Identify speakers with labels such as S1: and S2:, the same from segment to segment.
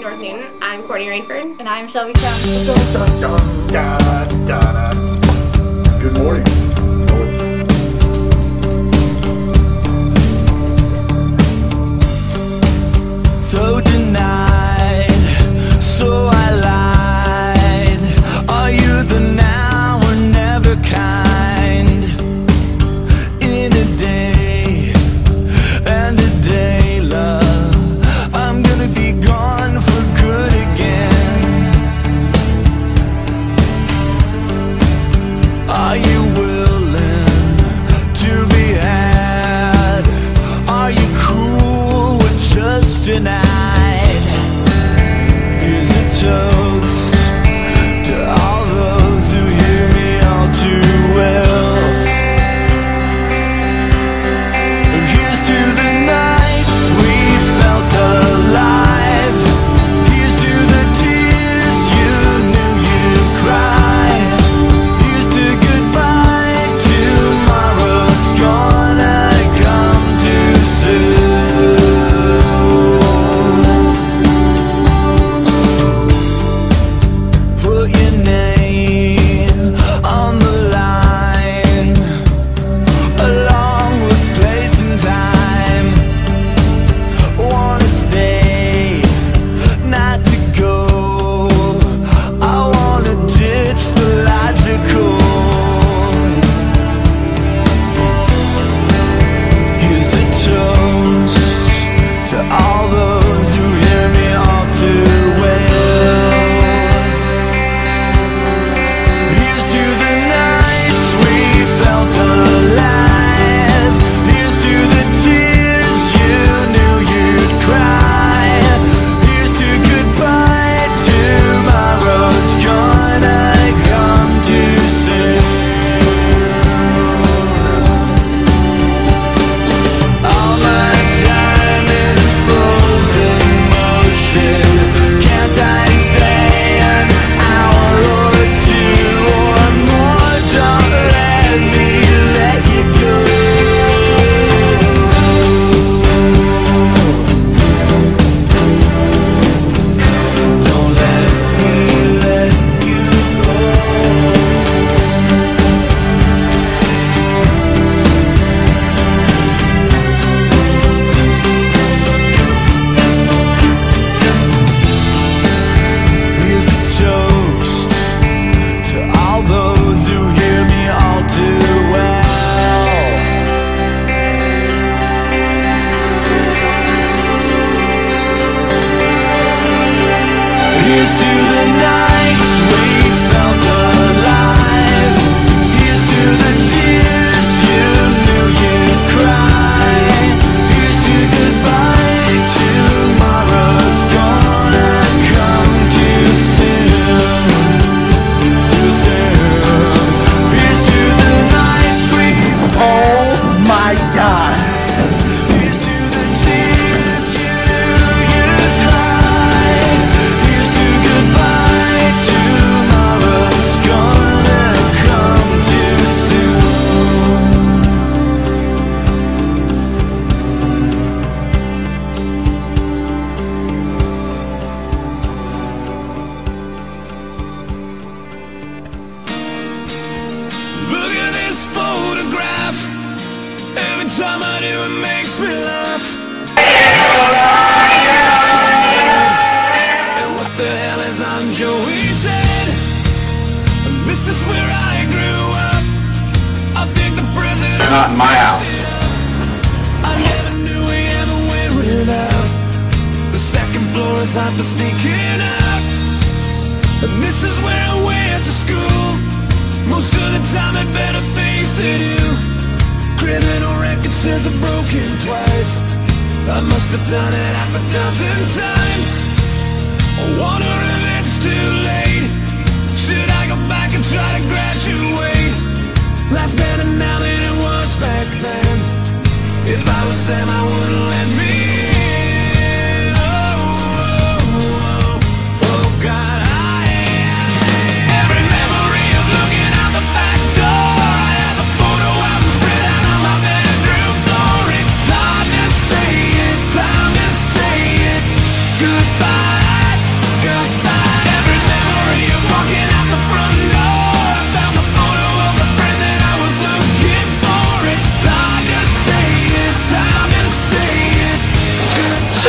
S1: Greg North Newton. I'm Courtney Rainford.
S2: And I'm Shelby Crown.
S3: Good morning.
S4: North. So somebody who makes me laugh. And what the hell is on This is where I grew up. I think the president
S5: Not my house.
S4: I never knew ever went without. The second floor is hot for sneaking out And this is where I went to school. Most of the time I better face to do. Criminal promises are broken twice. I must have done it half a dozen times. I wonder if it's too late. Should I go back and try to graduate? Life's better now than it was back then. If I was them I wouldn't let me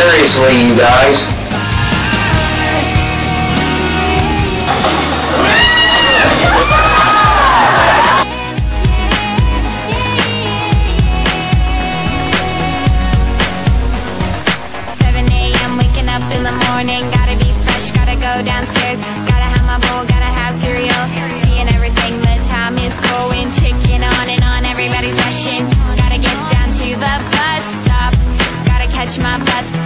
S2: Seriously, you guys.
S5: in the morning, gotta be fresh, gotta go downstairs, gotta have my bowl, gotta have cereal, seeing everything, the time is going, ticking on and on, everybody's rushing, gotta get down to the bus stop, gotta catch my bus,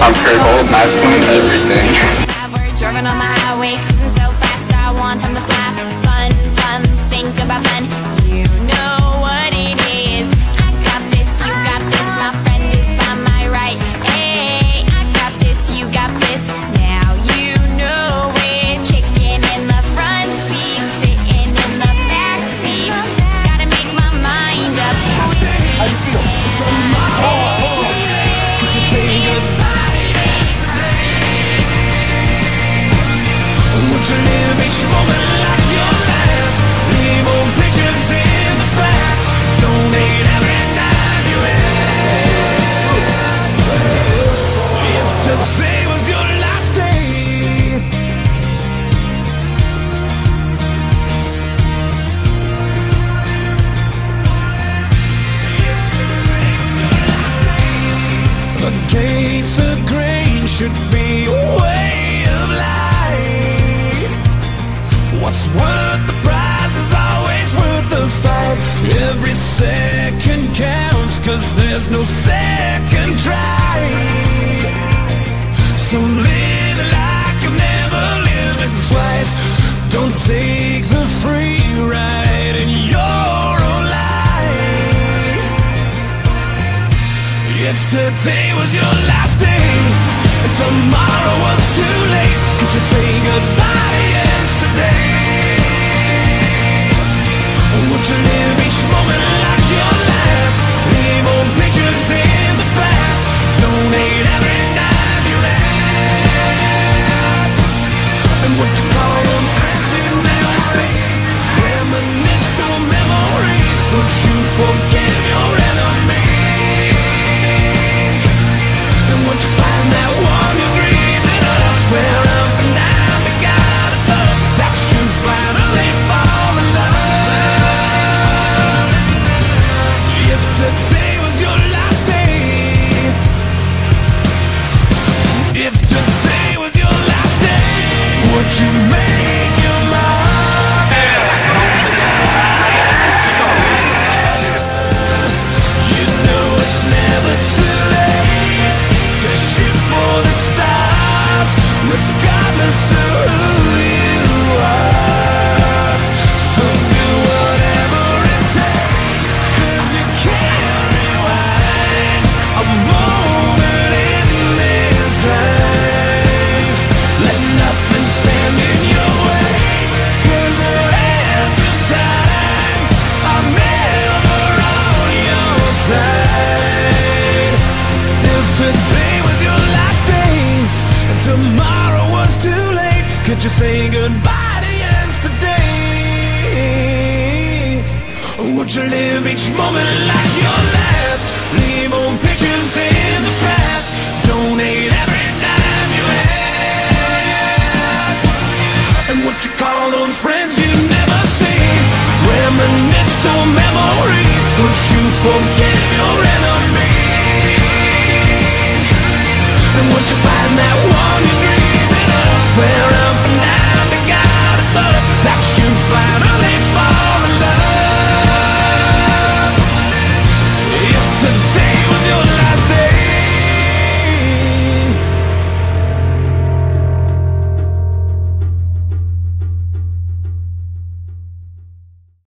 S6: I'm careful, masculine, everything.
S5: we're driving on the highway, so fast, I want time to fly. Fun, fun, think about fun.
S4: Against the grain should be a way of life. What's worth the prize is always worth the fight. Every second counts, cause there's no second try. So live Today was your last day and tomorrow was too late, could you say goodbye yesterday? You make Would you live each moment like your last? Leave old pictures in the past. Donate every dime you had. And what you call those friends you never see Reminisce on memories Would you forget